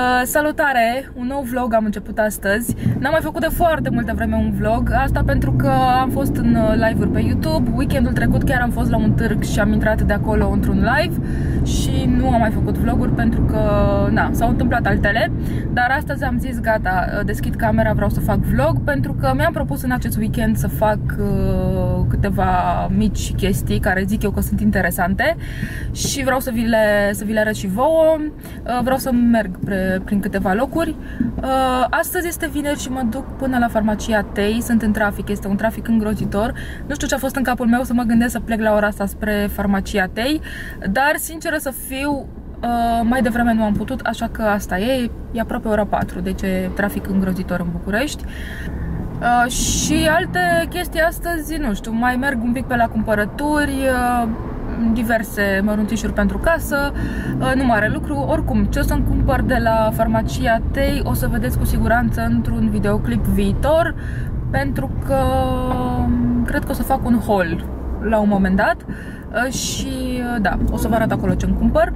Uh, salutare! Un nou vlog am început astăzi. N-am mai făcut de foarte multă vreme un vlog, asta pentru că am fost în uh, live-uri pe YouTube. Weekendul trecut chiar am fost la un târg și am intrat de acolo într-un live și nu am mai făcut vloguri pentru că, na, s-au întâmplat altele. Dar astăzi am zis, gata, uh, deschid camera, vreau să fac vlog pentru că mi-am propus în acest weekend să fac uh, câteva mici chestii care zic eu că sunt interesante și vreau să vi le, să vi le arăt și vouă. Uh, vreau să merg pre prin câteva locuri. Uh, astăzi este vineri și mă duc până la farmacia Tei. Sunt în trafic, este un trafic îngrozitor. Nu știu ce a fost în capul meu să mă gândesc să plec la ora asta spre farmacia Tei, dar sinceră să fiu, Uh, mai devreme nu am putut, așa că asta e, e aproape ora 4, deci e trafic îngrozitor în București. Uh, și alte chestii astăzi, nu știu, mai merg un pic pe la cumpărături, uh, diverse mărunțișuri pentru casă, uh, nu mare lucru. Oricum, ce o să-mi cumpăr de la farmacia Tei o să vedeți cu siguranță într-un videoclip viitor, pentru că um, cred că o să fac un haul la un moment dat uh, și uh, da, o să vă arăt acolo ce-mi cumpăr.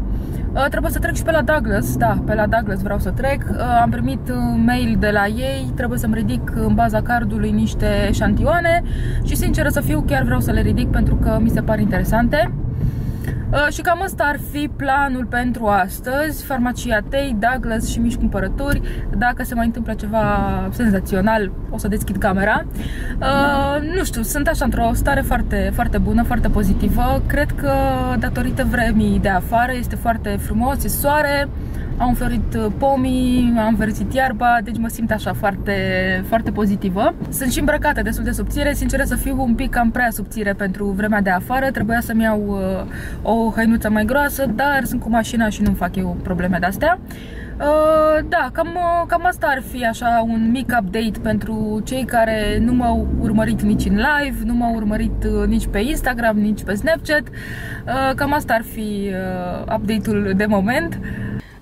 Trebuie să trec și pe la Douglas, da, pe la Douglas vreau să trec. Am primit mail de la ei, trebuie să-mi ridic în baza cardului niște șantioane și sinceră să fiu, chiar vreau să le ridic pentru că mi se par interesante. Uh, și cam asta ar fi planul pentru astăzi. Farmacia Tei, Douglas și mici cumpărături. Dacă se mai întâmplă ceva senzațional, o să deschid camera. Uh, nu știu, sunt așa într-o stare foarte, foarte bună, foarte pozitivă. Cred că datorită vremii de afară este foarte frumos, e soare au înflorit uh, pomii, am înverzit iarba, deci mă simt așa foarte, foarte pozitivă. Sunt și îmbrăcată destul de subțire, sincer să fiu un pic cam prea subțire pentru vremea de afară, trebuia să-mi iau uh, o hăinuță mai groasă, dar sunt cu mașina și nu fac eu probleme de-astea. Uh, da, cam, uh, cam asta ar fi așa un mic update pentru cei care nu m-au urmărit nici în live, nu m-au urmărit uh, nici pe Instagram, nici pe Snapchat. Uh, cam asta ar fi uh, update-ul de moment.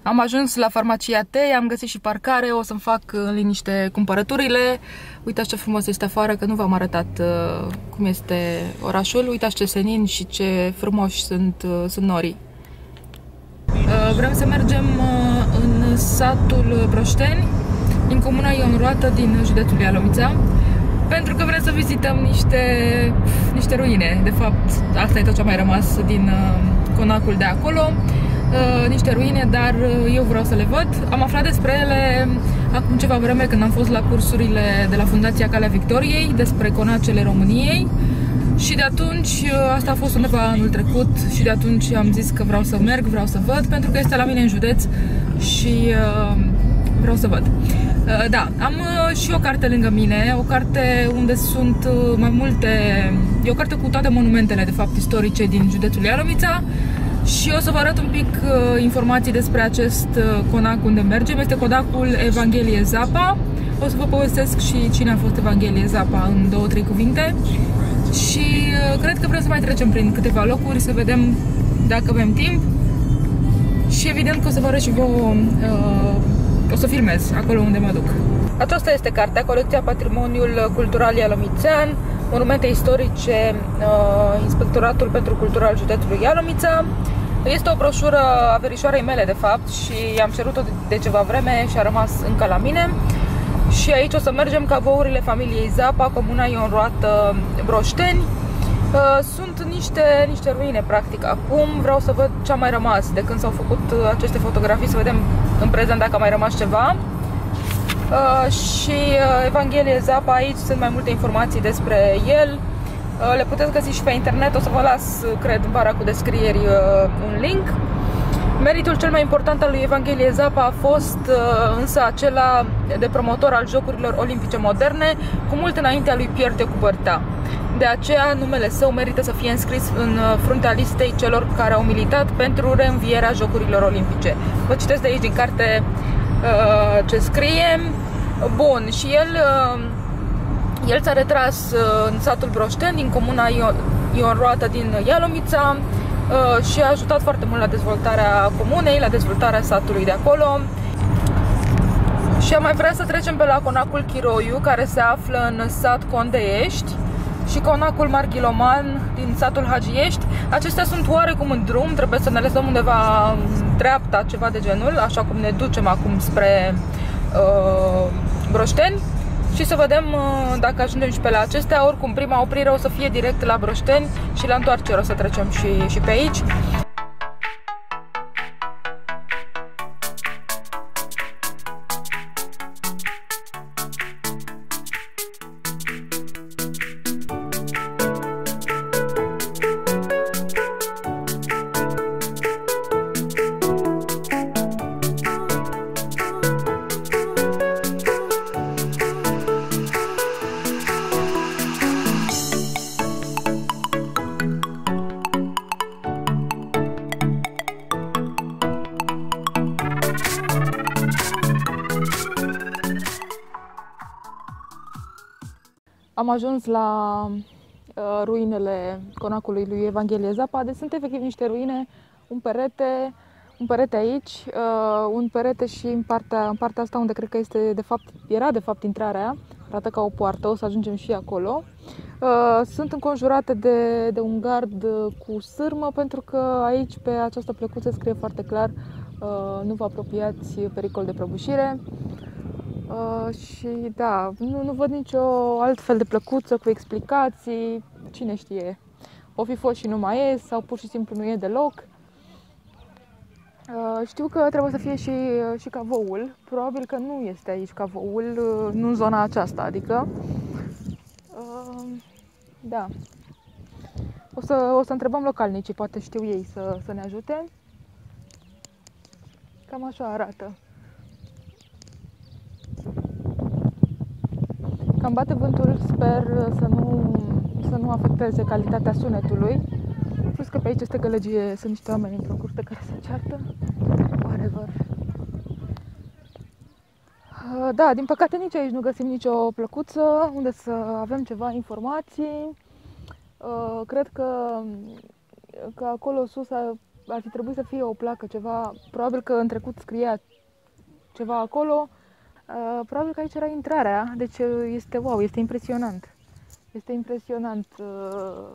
Am ajuns la farmacia T, am găsit și parcare, o să-mi fac în liniște cumpărăturile. Uitați ce frumos este afară, că nu v-am arătat uh, cum este orașul. Uitați ce senin și ce frumoși sunt, uh, sunt norii. Uh, vrem să mergem uh, în satul Broșteni, din comuna Ion Roată, din județul Ialomița, pentru că vrem să vizităm niște, niște ruine. De fapt, asta e tot ce a mai rămas din uh, conacul de acolo. Uh, niște ruine, dar uh, eu vreau să le văd. Am aflat despre ele acum ceva vreme când am fost la cursurile de la Fundația Calea Victoriei despre conacele României și de atunci, uh, asta a fost undeva anul trecut și de atunci am zis că vreau să merg, vreau să văd, pentru că este la mine în județ și uh, vreau să văd. Uh, da, am uh, și o carte lângă mine, o carte unde sunt mai multe, e o carte cu toate monumentele, de fapt, istorice din județul Ialomița, și o să vă arăt un pic uh, informații despre acest uh, conac unde mergem. Este conacul Evanghelie Zapa. O să vă povestesc și cine a fost Evanghelie Zapa în două, trei cuvinte. Și uh, cred că vrem să mai trecem prin câteva locuri, să vedem dacă avem timp. Și evident că o să vă arăt și vouă, uh, o să filmez acolo unde mă duc. Aceasta este cartea, colecția Patrimoniul Cultural Ialomițean, monumente istorice, uh, Inspectoratul pentru Cultura al județului Ialomița. Este o broșură a verișoarei mele, de fapt, și am cerut-o de ceva vreme și a rămas încă la mine. Și aici o să mergem ca vourile familiei Zapa, comuna Ionroată Broșteni. Uh, sunt niște, niște ruine, practic, acum. Vreau să văd ce a mai rămas de când s-au făcut aceste fotografii, să vedem în prezent dacă a mai rămas ceva. Uh, și uh, Evanghelie Zapa, aici sunt mai multe informații despre el. Uh, le puteți găsi și pe internet, o să vă las, cred, în bara cu descrieri un link. Meritul cel mai important al lui Evanghelie Zapa a fost însă acela de promotor al Jocurilor Olimpice Moderne, cu mult înaintea lui Pierre de Coubertin. De aceea, numele său merită să fie înscris în fruntea listei celor care au militat pentru reînvierea Jocurilor Olimpice. Vă citesc de aici din carte ce scrie. Bun, și el, uh, el s-a retras uh, în satul Broșten, din comuna Ion Roată din Ialomița uh, și a ajutat foarte mult la dezvoltarea comunei, la dezvoltarea satului de acolo. Și am mai vrea să trecem pe la conacul Chiroiu, care se află în sat Condeiești și conacul Marghiloman din satul Hagiești. Acestea sunt oarecum în drum, trebuie să ne lăsăm undeva dreapta, ceva de genul, așa cum ne ducem acum spre uh, Broșteni și să vedem uh, dacă ajungem și pe la acestea. Oricum, prima oprire o să fie direct la Broșteni și la întoarcere o să trecem și, și pe aici. Am ajuns la uh, ruinele conacului lui Evanghelie Zapa, deci sunt efectiv niște ruine, un perete, un perete aici, uh, un perete și în partea, în partea asta unde cred că este de fapt, era de fapt intrarea, arată ca o poartă, o să ajungem și acolo. Uh, sunt înconjurate de, de un gard cu sârmă pentru că aici pe această plăcuță scrie foarte clar uh, nu vă apropiați pericol de prăbușire. Uh, și da, nu, nu văd nicio altfel de plăcuță cu explicații, cine știe. O fi fost și nu mai e sau pur și simplu nu e deloc. Uh, știu că trebuie să fie și, uh, și cavoul. Probabil că nu este aici cavoul, uh, nu în zona aceasta, adică... Uh, da. O să, o să întrebăm localnicii, poate știu ei să, să ne ajute. Cam așa arată. Cam bate vântul, sper să nu, să nu afecteze calitatea sunetului. Plus că pe aici este gălăgie, sunt niște oameni într-o curte care se ceartă. Whatever. Uh, da, din păcate nici aici nu găsim nicio plăcuță unde să avem ceva informații. Uh, cred că, că acolo sus ar fi trebuit să fie o placă, ceva, probabil că în trecut scria ceva acolo, Uh, probabil că aici era intrarea, deci uh, este wow, este impresionant. Este impresionant. Uh,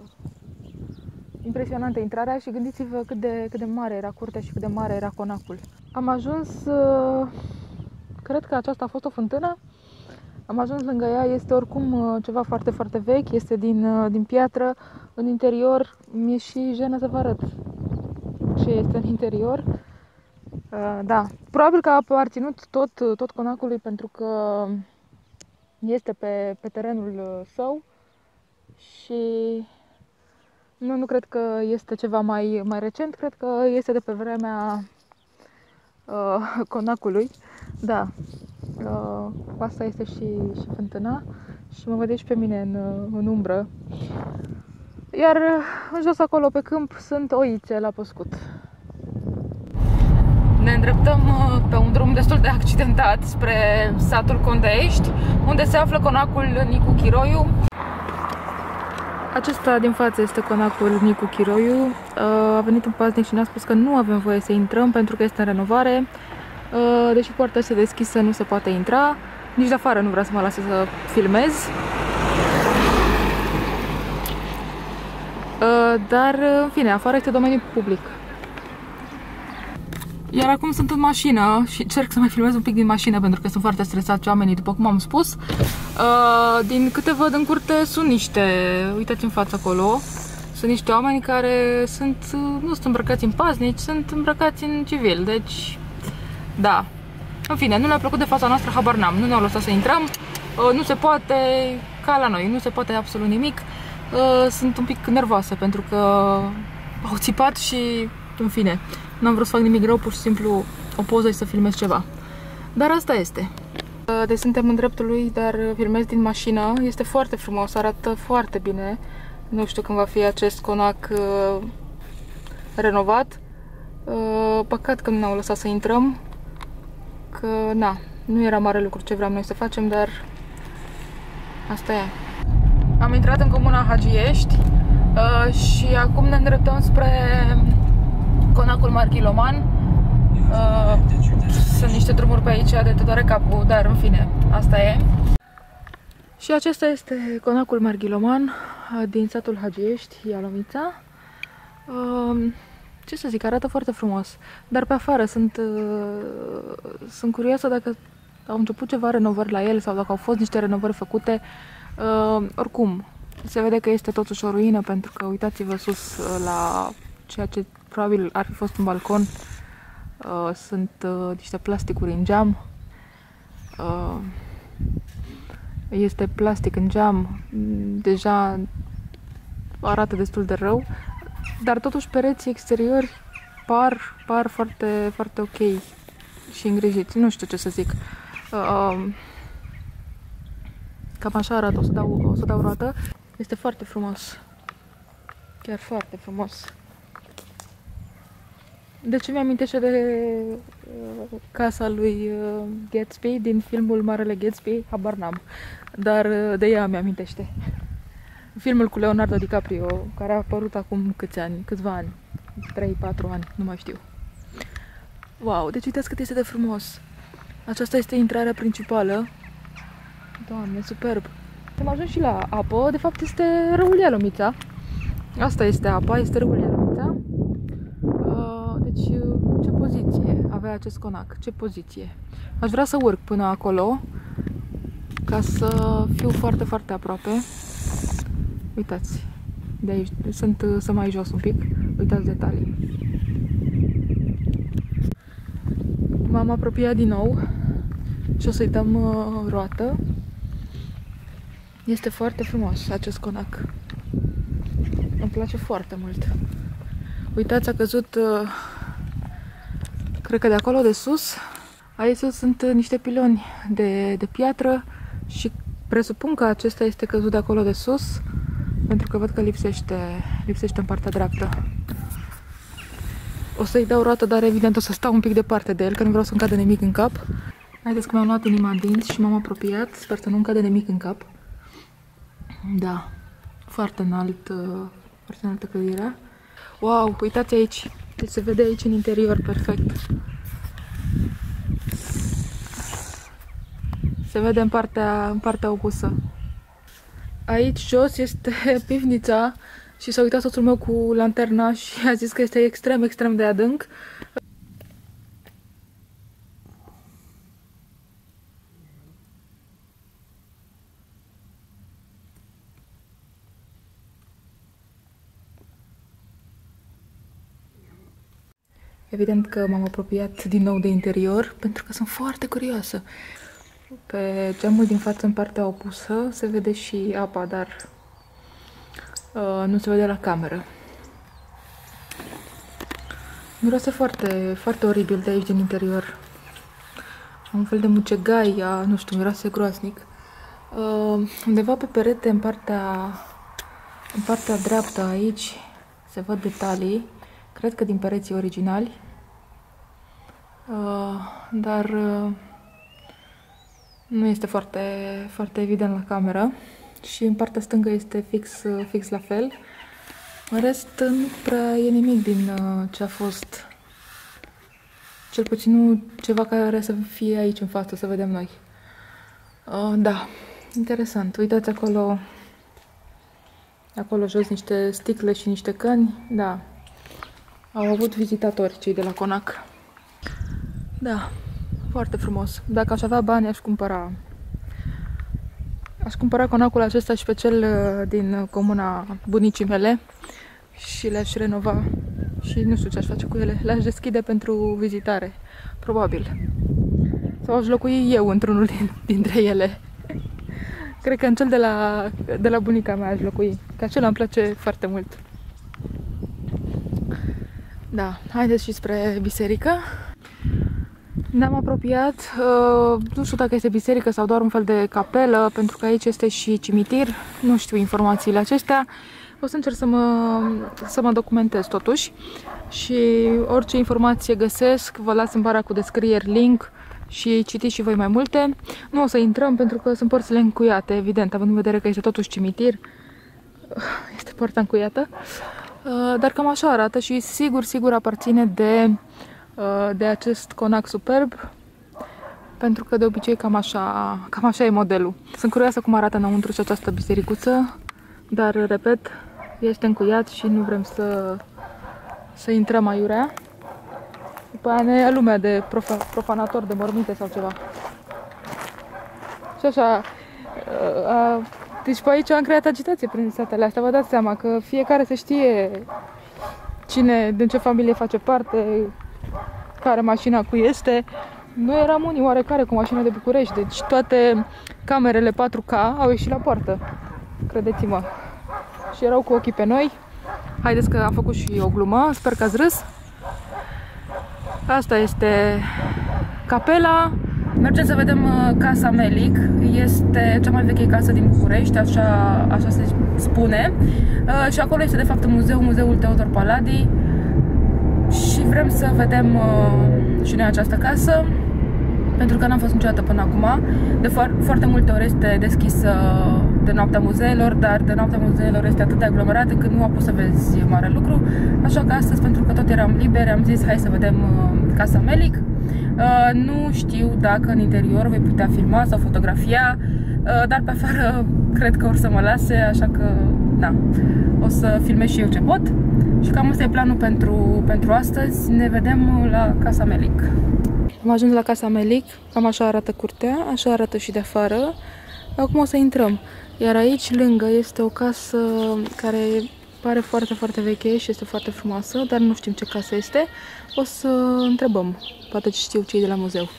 impresionantă intrarea și gândiți-vă cât de, cât de mare era curtea și cât de mare era conacul. Am ajuns, uh, cred că aceasta a fost o fântână. Am ajuns lângă ea, este oricum uh, ceva foarte, foarte vechi, este din, uh, din piatră. În interior, mi-e și jenă să vă arăt ce este în interior. Uh, da, probabil că a aparținut tot, tot conacului pentru că este pe, pe terenul uh, său și nu, nu cred că este ceva mai, mai recent, cred că este de pe vremea uh, conacului. Da, uh, asta este și, și fântâna și mă vedeți pe mine în, în umbră. Iar în jos acolo pe câmp sunt oițe la păscut ne îndreptăm uh, pe un drum destul de accidentat spre satul Condești, unde se află conacul Nicu Chiroiu. Acesta din față este conacul Nicu Chiroiu. Uh, a venit un paznic și ne-a spus că nu avem voie să intrăm pentru că este în renovare. Uh, deși poarta este deschisă, nu se poate intra. Nici de afară nu vrea să mă lase să filmez. Dar, în fine, afară este domeniu public. Iar acum sunt în mașină și încerc să mai filmez un pic din mașină pentru că sunt foarte stresați oamenii, după cum am spus. Uh, din câte văd în curte sunt niște, uitați în față acolo, sunt niște oameni care sunt, nu sunt îmbrăcați în paznici, sunt îmbrăcați în civil, deci, da. În fine, nu le-a plăcut de fața noastră, habar n-am, nu ne-au lăsat să intrăm, uh, nu se poate, ca la noi, nu se poate absolut nimic. Uh, sunt un pic nervoasă pentru că au țipat și, în fine, N-am vrut să fac nimic rău, pur și simplu o poză și să filmez ceva. Dar asta este. Deci suntem în dreptul lui, dar filmez din mașină. Este foarte frumos, arată foarte bine. Nu știu când va fi acest conac uh, renovat. Uh, păcat că nu ne-au lăsat să intrăm. Că, na, nu era mare lucru ce vreau noi să facem, dar asta e. Am intrat în comuna Hagiești uh, și acum ne îndreptăm spre conacul Marghiloman. Uh, sunt niște drumuri pe aici de te doare capul, dar în fine, asta e. Și acesta este conacul Marghiloman uh, din satul Hagiești, Ialomița. Uh, ce să zic, arată foarte frumos. Dar pe afară sunt, uh, sunt curioasă dacă au început ceva renovări la el sau dacă au fost niște renovări făcute. Uh, oricum, se vede că este totuși o ruină pentru că uitați-vă sus uh, la ceea ce probabil ar fi fost un balcon. Uh, sunt uh, niște plasticuri în geam. Uh, este plastic în geam. Deja arată destul de rău. Dar totuși pereții exteriori par, par foarte, foarte ok și îngrijiți. Nu știu ce să zic. Uh, cam așa arată. O să dau, o să dau roată. Este foarte frumos. Chiar foarte frumos. De ce mi-amintește de uh, casa lui uh, Gatsby din filmul Marele Gatsby? Habar n-am. Dar uh, de ea mi-amintește. Filmul cu Leonardo DiCaprio, care a apărut acum câți ani, câțiva ani, 3-4 ani, nu mai știu. Wow, deci uitați cât este de frumos. Aceasta este intrarea principală. Doamne, superb. Am ajuns și la apă, de fapt este râul Ialumița. Asta este apa, este râul Ialumița. Uh, deci, ce poziție avea acest conac? Ce poziție? Aș vrea să urc până acolo, ca să fiu foarte, foarte aproape. Uitați, de aici, sunt să mai jos un pic, uitați detalii. M-am apropiat din nou și o să-i dăm uh, roată. Este foarte frumos acest conac. Îmi place foarte mult. Uitați, a căzut, uh, cred că de acolo de sus. Aici sunt niște piloni de, de piatră și presupun că acesta este căzut de acolo de sus pentru că văd că lipsește, lipsește în partea dreaptă. O să-i dau roată, dar evident o să stau un pic departe de el, că nu vreau să-mi cadă nimic în cap. Haideți că mi-am luat inima în dinți și m-am apropiat. Sper să nu-mi cadă nimic în cap. Da, foarte înalt, uh, foarte înaltă căderea. Wow, uitați aici. Deci se vede aici în interior perfect. Se vede în partea, în partea opusă. Aici jos este pivnița și s-a uitat soțul meu cu lanterna și a zis că este extrem, extrem de adânc. Evident că m-am apropiat din nou de interior pentru că sunt foarte curioasă. Pe geamul din față, în partea opusă, se vede și apa, dar uh, nu se vede la cameră. Miroase foarte, foarte oribil de aici, din interior. Un fel de mucegai, nu știu, miroase groasnic. Uh, undeva pe perete, în partea, în partea dreaptă aici, se văd detalii. Cred că din pereții originali. Uh, dar... Uh, nu este foarte, foarte evident la cameră și în partea stângă este fix, fix la fel. În rest, nu prea e nimic din uh, ce a fost. Cel puțin nu ceva care să fie aici în față, să vedem noi. Uh, da, interesant. Uitați acolo, acolo jos niște sticle și niște căni. Da, au avut vizitatori cei de la Conac. Da, foarte frumos. Dacă aș avea bani, aș cumpăra aș cumpăra conacul acesta și pe cel uh, din comuna bunicii mele și le-aș renova și nu știu ce aș face cu ele. Le-aș deschide pentru vizitare, probabil. Sau aș locui eu într-unul din, dintre ele. Cred că în cel de la, de la bunica mea aș locui, că acela îmi place foarte mult. Da, haideți și spre biserică. Ne-am apropiat, uh, nu știu dacă este biserică sau doar un fel de capelă, pentru că aici este și cimitir, nu știu informațiile acestea. O să încerc să mă, să mă documentez totuși și orice informație găsesc, vă las în bara cu descrieri link și citiți și voi mai multe. Nu o să intrăm pentru că sunt părțile încuiate, evident, având în vedere că este totuși cimitir. Este poarta încuiată. Uh, dar cam așa arată și sigur, sigur aparține de Uh, de acest conac superb pentru că de obicei cam așa, cam așa e modelul. Sunt curioasă cum arată înăuntru și această bisericuță, dar, repet, este încuiat și nu vrem să, să intrăm aiurea. După aia ne ia lumea de profa, profanator de morminte sau ceva. Și așa, a, deci pe aici am creat agitație prin satele astea, vă dați seama că fiecare se știe cine, din ce familie face parte, care mașina cu este. Noi eram unii oarecare cu mașina de București, deci toate camerele 4K au ieșit la poartă, credeți-mă. Și erau cu ochii pe noi. Haideți că am făcut și o glumă, sper că ați râs. Asta este capela. Mergem să vedem uh, Casa Melic. Este cea mai veche casă din București, așa, așa se spune. Uh, și acolo este de fapt un muzeu, muzeul Teodor Paladi. Și vrem să vedem uh, și noi această casă pentru că n-am fost niciodată până acum. De fo- foarte multe ori este deschisă de noaptea muzeelor, dar de noaptea muzeelor este atât de aglomerat încât nu a pus să vezi mare lucru. Așa că astăzi, pentru că tot eram liberi, am zis hai să vedem uh, Casa Melic. Uh, nu știu dacă în interior voi putea filma sau fotografia, uh, dar pe afară cred că or să mă lase, așa că da, o să filmez și eu ce pot. Și cam asta e planul pentru, pentru astăzi. Ne vedem la Casa Melic. Am ajuns la Casa Melic, cam așa arată curtea, așa arată și de afară. Acum o să intrăm. Iar aici, lângă, este o casă care pare foarte, foarte veche și este foarte frumoasă, dar nu știm ce casă este. O să întrebăm, poate știu cei de la muzeu.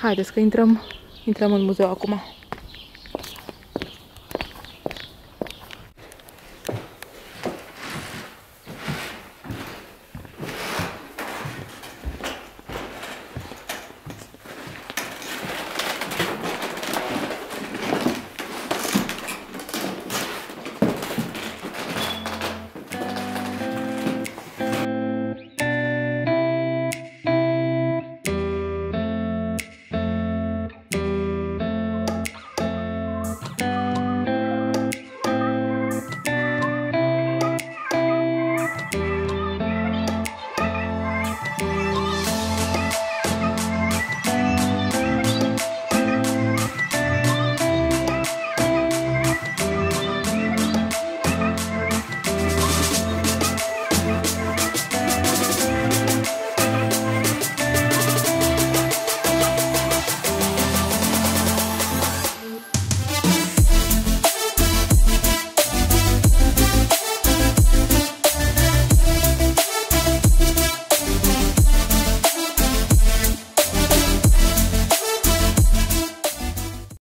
Haideți că intrăm, intrăm în muzeu acum.